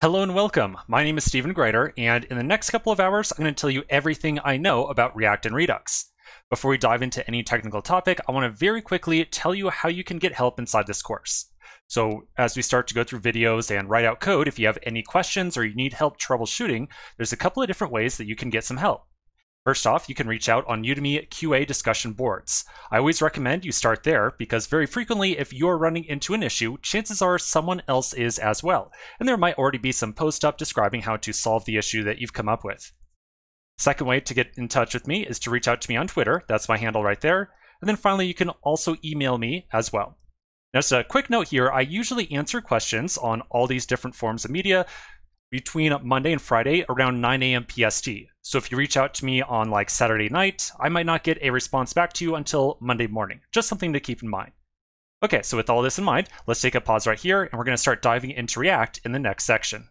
Hello and welcome. My name is Stephen Grider, and in the next couple of hours, I'm going to tell you everything I know about React and Redux. Before we dive into any technical topic, I want to very quickly tell you how you can get help inside this course. So as we start to go through videos and write out code, if you have any questions or you need help troubleshooting, there's a couple of different ways that you can get some help. First off, you can reach out on Udemy QA discussion boards. I always recommend you start there because very frequently, if you're running into an issue, chances are someone else is as well, and there might already be some post up describing how to solve the issue that you've come up with. Second way to get in touch with me is to reach out to me on Twitter. That's my handle right there. And then finally, you can also email me as well. Now, just a quick note here I usually answer questions on all these different forms of media between Monday and Friday around 9 a.m. PST. So if you reach out to me on like Saturday night, I might not get a response back to you until Monday morning. Just something to keep in mind. Okay, so with all this in mind, let's take a pause right here and we're going to start diving into React in the next section.